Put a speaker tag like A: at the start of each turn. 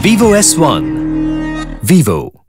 A: Vivo S1. Vivo.